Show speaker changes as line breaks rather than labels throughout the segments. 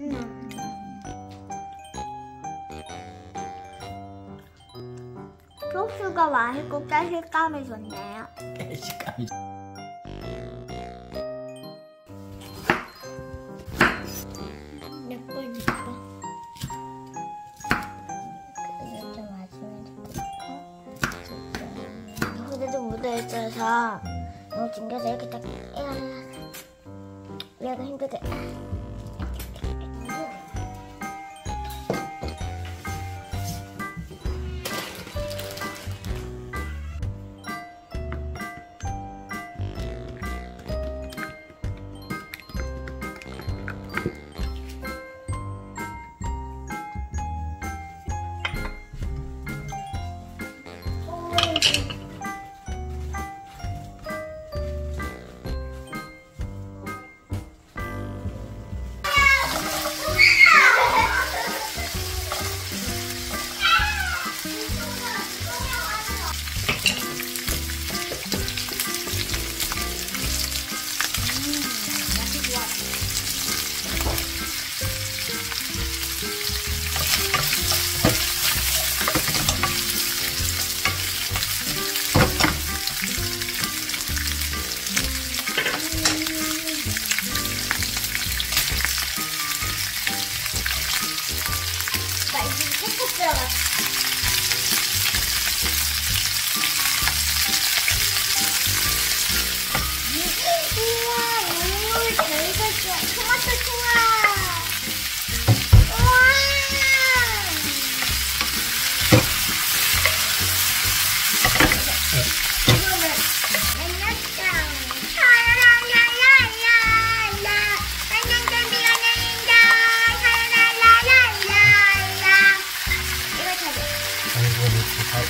음. 소스가 맛있고 깨식감이 좋네요.
깨식감이
좋 묻어있어서 음. 너무 징겨서 이렇게 딱 얘가 힘들게 Sarah.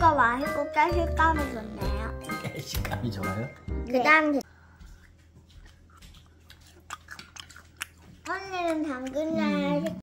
거 맛있고 깨실감이 좋네요.
깨실감이 좋아요? 네.
그 다음. 언니는 당근이